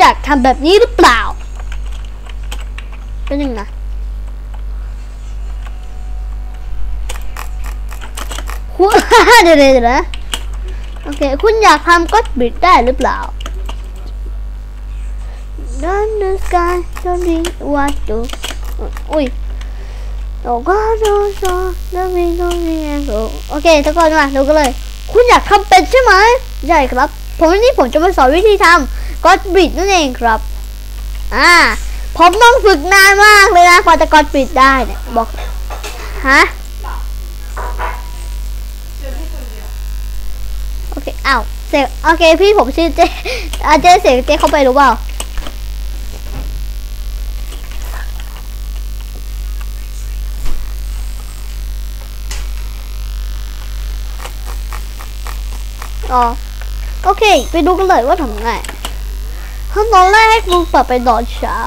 อยากทำแบบนี้หรือเปล่า เป็นยังไงคุณเดี๋ยวเดี๋ยวเดี๋ยนะโอเค คุณอยากทำก็บิดได้หรือเปล่า Down the sky, something what to อุ้ยโอ้ก็โดนโดนแล้วมีโดนมีแรโอเคทุกคนมาดูกันเลย คุณอยากทำเป็นใช่ไหมใช่ครับ ผมวันนี้ผมจะมาสอนวิธีทำก็บิดนั่นเองครับ อ่า ผมต้องฝึกนานมากเลยนะกว่าจะกดปิดได้เนี่ยบอก ฮะ โอเคอ้าวเสียงโอเคพี่ผมชื่อเจอาเจเสียงเจเข้าไปรู้เปล่าอ๋อ โอเค ไปดูกันเลยว่าทำไงขั้นตอนแรกลุงปรับไปนอนเช้า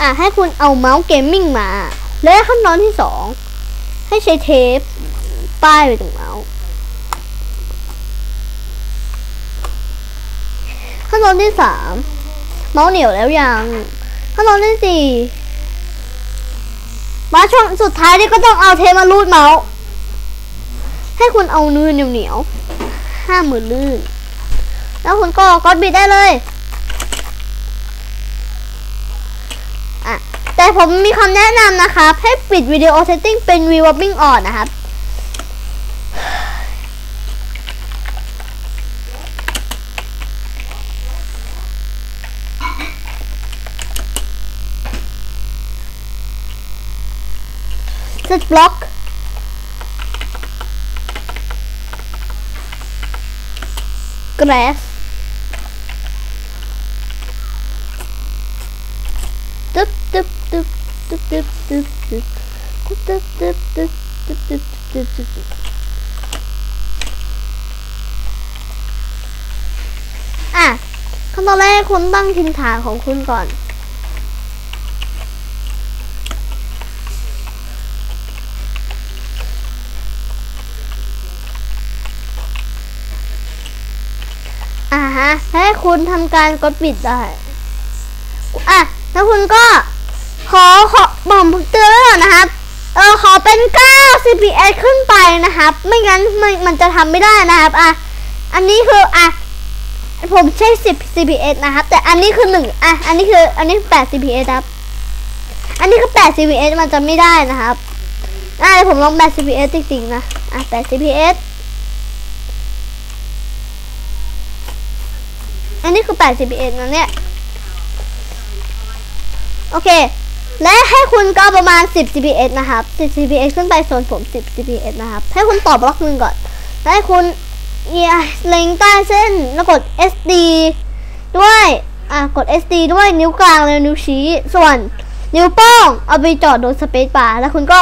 อะให้คุณเอาเมาส์เกมมิ่งมา และขั้นตอนที่สองให้ใช้เทปป้ายไปตรงเมาส์ ขั้นตอนที่สามเมาส์เหนียวแล้วยังขั้นตอนที่สี่มาช่วงสุดท้ายนี่ก็ต้องเอาเทมารูดเมาส์ให้คุณเอาเนื้อเหนียวๆห้ามมือลื่น แล้วคุณก็กดบิดได้เลยแต่ผมมีคำแนะนำนะครับ ให้ปิดวิดีโอเซตติ้งเป็น revolving on นะครับ set block กราสตึ๊บตึ๊บตึ๊บตึ๊บตึ๊บตึ๊บตึ๊บตึ๊บตึ๊บตึ๊บตึ๊บตึ๊บตึ๊บตึ๊บตึ๊บอะขั้นตอนแรกคุณตั้งทินฐานของคุณก่อน อ่าฮะ ให้คุณทำการกดปิดได้ อะ แล้วคุณก็ ขอขอบอกผมเตือนไว้ก่อนนะครับ เออขอเป็น 9 CPS ขึ้นไปนะครับ ไม่งั้นมันมันจะทำไม่ได้นะครับ อะ อันนี้คือ อะ ผมใช้ 10 CPS นะครับ แต่อันนี้คือ1อะ อันนี้คือ อันนี้8 CPS ครับ อันนี้คือ8 CPS มันจะไม่ได้นะครับอะผมลอง8 CPS จริงๆนะ อะ8 CPS นนี้คือ8 CPS นะเนี่ย โอเค และให้คุณก็ประมาณ 10 CPS นะครับ 10 CPS ขึ้นไปส่วนผม 10 CPS นะครับ ให้คุณต่อบล็อกหนึ่งก่อน แล้วให้คุณเอียเล็งใต้เส้นแล้วกด SD ด้วย อะ กด SD ด้วยนิ้วกลางและนิ้วชี้ ส่วนนิ้วโป้ง เอาไปจอดโดนสเปซบาร์แล้วคุณก็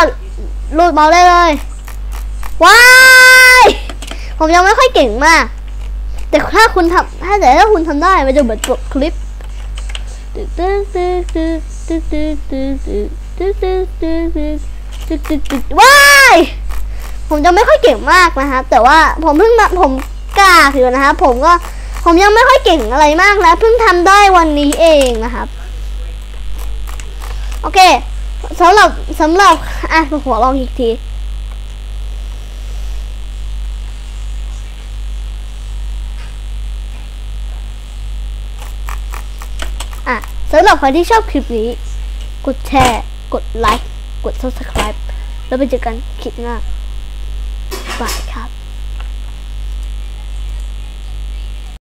ลูดเมาส์ได้เลย ว้าย ผมยังไม่ค่อยเก่งมาก แต่ถ้าคุณทำถ้าแต่ถ้าคุณทำได้มันจะเหมือนจบคลิปตึ๊ดตึ๊ดตึ๊ดตึ๊ดตึ๊ดตึ๊ดตึ๊ดตึ๊ดตึ๊ดตึ๊ดตึ๊ดตึ๊ดตึ๊ดตึ๊ดว้ายผมจะไม่ค่อยเก่งมากนะครับ แต่ว่าผมเพิ่งมาผมกล้าอยู่นะครับผมก็ผมยังไม่ค่อยเก่งอะไรมากแล้วเพิ่งทำได้วันนี้เองนะครับโอเคสำหรับสำหรับอะหัวลองอีกที อะสำหรับใครที่ชอบคลิปนี้ กดแชร์ กดไลค์ กด subscribe แล้วไปเจอกันคลิปหน้าบายครับ